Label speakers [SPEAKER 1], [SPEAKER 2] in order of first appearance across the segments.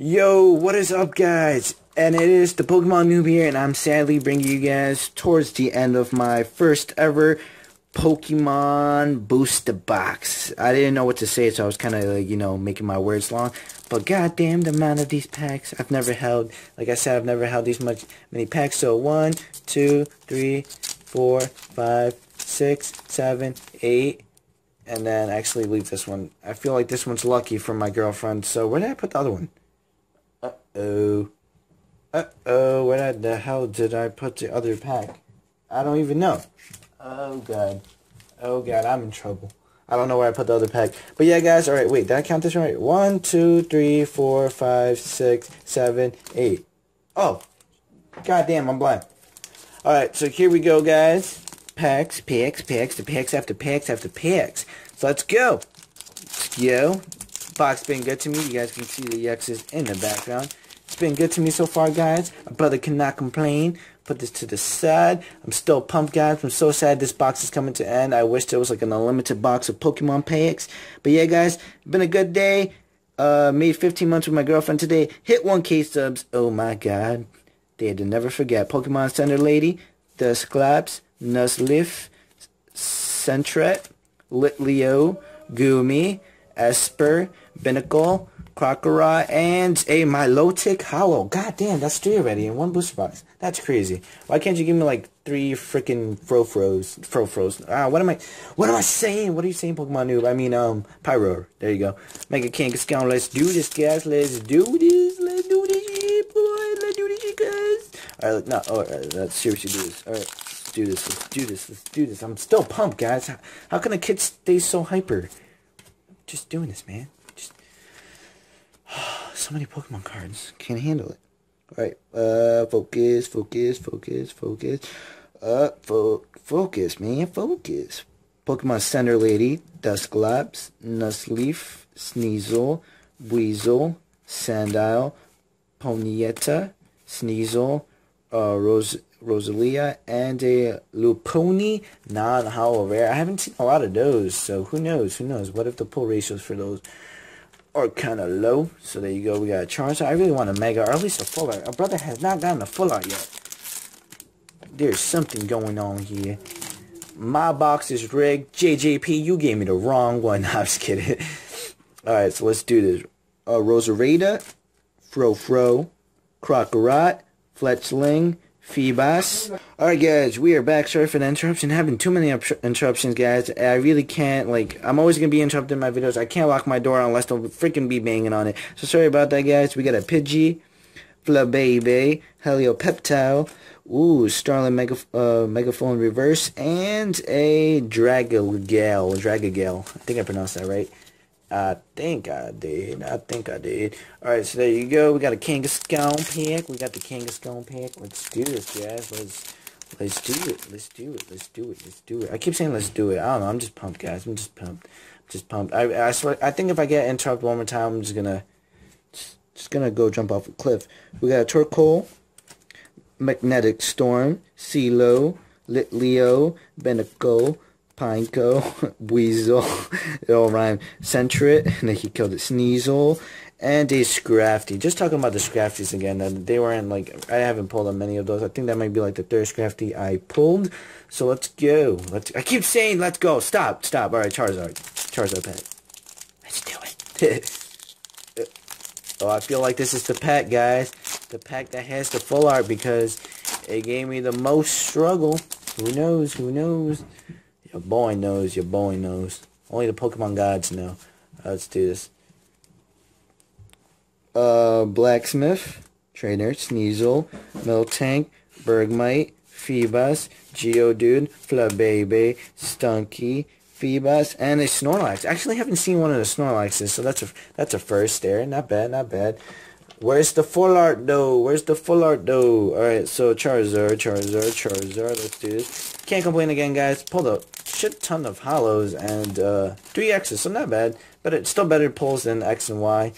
[SPEAKER 1] Yo, what is up guys? And it is the Pokemon Noob here, and I'm sadly bringing you guys towards the end of my first ever Pokemon Booster Box. I didn't know what to say, so I was kind of like, you know, making my words long. But goddamn the amount of these packs. I've never held, like I said, I've never held these much many packs. So one, two, three, four, five, six, seven, eight, and then actually leave this one. I feel like this one's lucky for my girlfriend. So where did I put the other one? Uh-oh. Uh-oh, where the hell did I put the other pack? I don't even know. Oh, God. Oh, God, I'm in trouble. I don't know where I put the other pack. But yeah, guys, alright, wait, did I count this right? One, two, three, four, five, six, seven, eight. Oh, god damn, I'm blind. Alright, so here we go, guys. Packs, packs, packs, the packs after packs after packs. So let's go. Let's go. Box been good to me. You guys can see the X's in the background. Been good to me so far, guys. My brother cannot complain. Put this to the side. I'm still pumped, guys. I'm so sad this box is coming to end. I wish there was like an unlimited box of Pokemon packs. But yeah, guys, been a good day. Uh, made 15 months with my girlfriend today. Hit 1K subs. Oh my god. They had to never forget. Pokemon Center Lady, Dusclops, Nuzleaf, Sentret, Litleo, Goomy, Espurr, Binacle, Crocora, and a Milotic Holo. God damn, that's three already in one booster box. That's crazy. Why can't you give me like three freaking Frofros? Frofros. Ah, what am I? What am I saying? What are you saying, Pokemon Noob? I mean, um, Pyro. There you go. Mega Kangaskhan. Let's do this, guys. Let's do this. Let's do this boy. Let's do this guys. All right, no. Oh, all right, let's seriously do this. All right. Let's do this. Let's do this. Let's do this. I'm still pumped, guys. How, how can a kid stay so hyper? Just doing this, man. So many Pokemon cards. Can't handle it. Alright, uh, focus, focus, focus, focus. Uh, fo focus, man, focus. Pokemon Center Lady, Dusclops, Nuzleaf, Sneasel, Weasel, Sandile, Ponyta, Sneasel, uh, Rose, Roselia, and a Lopunny non-holo rare. I haven't seen a lot of those, so who knows, who knows. What if the pull ratios for those are kind of low. So there you go. We got a Charizard. I really want a Mega, or at least a Full Art. Our brother has not gotten a Full Art yet. There's something going on here. My box is rigged. JJP, you gave me the wrong one. I'm just kidding. Alright, so let's do this. Uh, Roserade, Fro-Fro, Krokorok, Fletchling, Feebas. Alright guys, we are back. Sorry for the interruption. Having too many interruptions, guys. I really can't, like, I'm always going to be interrupted in my videos. I can't lock my door unless they'll freaking be banging on it. So sorry about that, guys. We got a Pidgey, Flabebe, Helioptile, ooh, Starling Mega, uh, Megaphone Reverse, and a Dragagale. Dragagale. I think I pronounced that right. I think I did. I think I did. Alright, so there you go. We got a King of Kangaskhan pack. We got the King of Kangaskhan pack. Let's do this, guys. Let's let's do it. Let's do it. Let's do it. Let's do it. I keep saying let's do it. I don't know. I'm just pumped, guys. I'm just pumped. I'm just pumped. I I swear. I think if I get interrupted one more time, I'm just gonna just, just gonna go jump off a cliff. We got a Torkoal, Magnetic Storm, CeeLo, Litleo, Beneco, Pineco, Weasel, it all rhymed, Sentret, and then he killed it, Sneasel, and a Scrafty. Just talking about the Scrafties again, they weren't like, I haven't pulled on many of those. I think that might be like the third Scrafty I pulled. So let's go. Let's. I keep saying let's go. Stop, stop. Alright, Charizard. Charizard pet. Let's do it. oh, I feel like this is the pack, guys. The pack that has the full art because it gave me the most struggle. Who knows? Who knows? Your boy knows, your boy knows. Only the Pokemon gods know. let's do this. Uh, Blacksmith, Trainer, Sneasel, Miltank, Bergmite, Feebas, Geodude, Flabebe, Stunky, Feebas, and a Snorlax. Actually, haven't seen one of the Snorlaxes, so that's a that's a first there. Not bad, not bad. Where's the full art though? Where's the full art though? Alright, so Charizard, Charizard, Charizard. Let's do this. Can't complain again, guys. Pulled a shit ton of holos and uh, three X's, so not bad. But it's still better pulls than X and Y.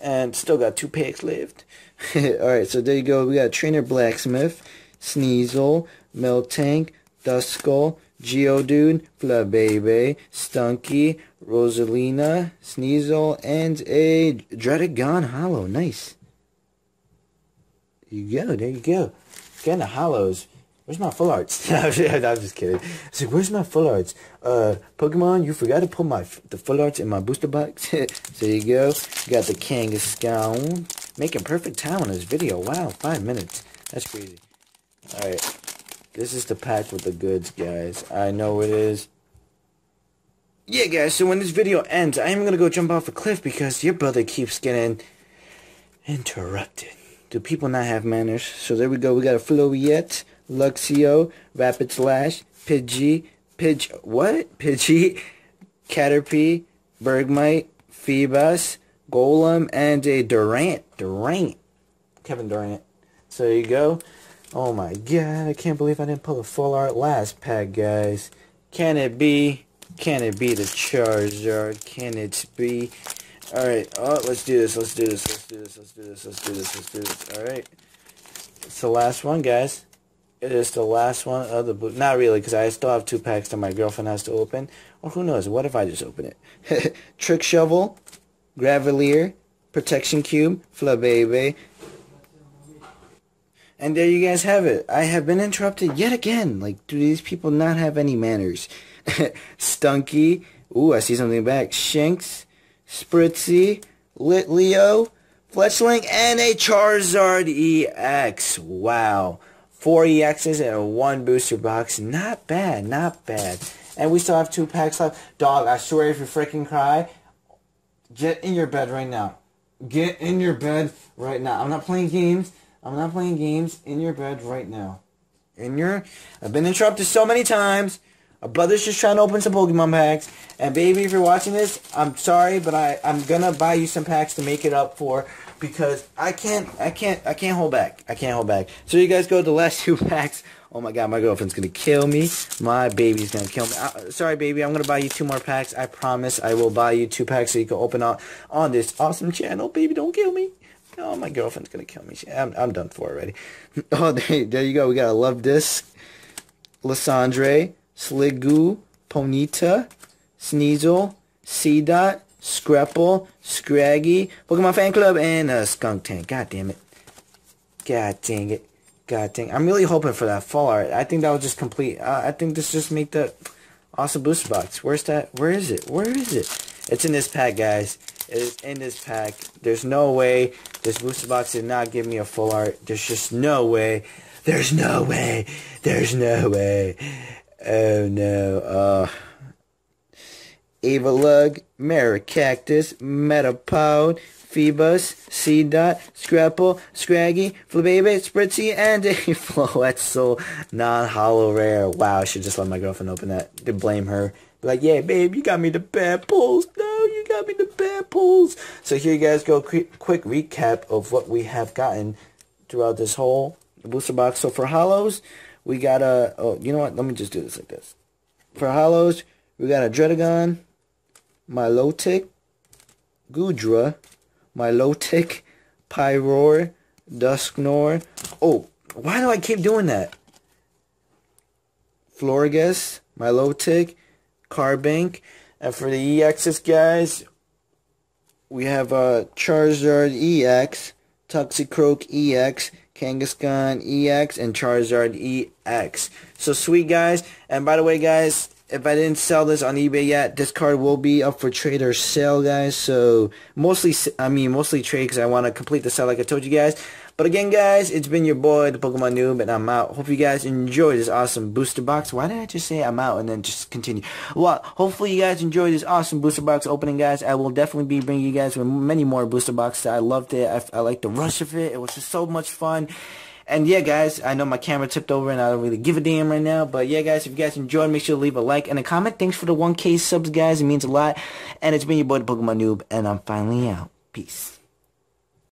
[SPEAKER 1] And still got two packs left. Alright, so there you go. We got Trainer Blacksmith, Sneasel, Miltank, Duskull, Geodude, Flabebe, Stunky, Rosalina, Sneasel, and a Druddigon Holo. Nice. you go. There you go. Getting the holos. Where's my full arts? I'm just kidding. I said, where's my full arts? Uh, Pokemon, you forgot to put my the full arts in my booster box. so there you go. You got the Kangaskhan. Making perfect time on this video. Wow, five minutes. That's crazy. Alright. This is the pack with the goods, guys. I know it is. Yeah, guys, so when this video ends, I am going to go jump off a cliff because your brother keeps getting interrupted. Do people not have manners? So there we go. We got a Floette. Luxio, Rapid Slash, Pidgey, Pidge, what? Pidgey, Caterpie, Bergmite, Feebas, Golem, and a Durant. Durant. Kevin Durant. So there you go. Oh my god, I can't believe I didn't pull a full art last pack, guys. Can it be? Can it be the Charizard? Can it be? Alright, oh, let's do this, let's do this, let's do this, let's do this, let's do this, let's do this. Alright. It's the last one, guys. It is the last one of the blue. Not really, because I still have two packs that my girlfriend has to open. Or who knows? What if I just open it? Trick Shovel, Graveler, Protection Cube, Flabebe. And there you guys have it. I have been interrupted yet again. Like, do these people not have any manners? Stunky. Ooh, I see something back. Shinx, Spritzee, Litleo, Fletchling, and a Charizard EX. Wow. Four EXs and one booster box. Not bad, not bad. And we still have two packs left. Dog, I swear if you freaking cry, get in your bed right now. Get in your bed right now. I'm not playing games. I'm not playing games. In your bed right now. In your... I've been interrupted so many times. A brother's just trying to open some Pokemon packs. And baby, if you're watching this, I'm sorry, but I, I'm gonna buy you some packs to make it up for because I can't, I can't, I can't hold back. I can't hold back. So you guys go to the last two packs. Oh my god, my girlfriend's gonna kill me. My baby's gonna kill me. Uh, sorry, baby, I'm gonna buy you two more packs. I promise I will buy you two packs so you can open up on this awesome channel. Baby, don't kill me. Oh, my girlfriend's gonna kill me. I'm, I'm done for already. Oh, there, there you go. We got a Luvdisc, Lysandre, Sliggoo, Ponyta, Sneasel, Seedot, Scrapple, Scraggy, Pokemon Fan Club, and a Skuntank. God damn it. God dang it. God dang. I'm really hoping for that fall art. I think that will just complete. Uh, I think this just make the awesome booster box. Where's that? Where is it? Where is it? It's in this pack, guys. It is in this pack. There's no way this booster box did not give me a full art. There's just no way. There's no way. There's no way. Oh no. Uh. Avalugg, Maracactus, Metapod, Feebas, Seedot, Scrapple, Scraggy, Flabebe, Spritzee, and a Floatzel non-holo rare. Wow, I should just let my girlfriend open that. To blame her. Like, yeah, babe, you got me the bad pulls. No, you got me the bad pulls. So here you guys go, quick recap of what we have gotten throughout this whole booster box. So for holos, we got a, oh, you know what? Let me just do this like this. For holos, we got a Druddigon, Milotic, Goodra, Milotic, Pyroar, Dusknoir. Oh, why do I keep doing that? Florges, Milotic, Carbink. And for the EXs, guys, we have a uh, Charizard EX, Toxicroak EX, Kangaskhan EX, and Charizard EX. So sweet, guys. And by the way, guys, if I didn't sell this on eBay yet, this card will be up for trade or sale, guys. So mostly, I mean, mostly trade because I want to complete the sale like I told you guys. But again, guys, it's been your boy, the Pokemon Noob, and I'm out. Hope you guys enjoy this awesome booster box. Why did I just say I'm out and then just continue? Well, hopefully you guys enjoy this awesome booster box opening, guys. I will definitely be bringing you guys with many more booster boxes. I loved it. I, I like the rush of it. It was just so much fun. And yeah, guys, I know my camera tipped over and I don't really give a damn right now. But yeah, guys, if you guys enjoyed, make sure to leave a like and a comment. Thanks for the 1K subs, guys. It means a lot. And it's been your boy, the Pokemon Noob, and I'm finally out. Peace.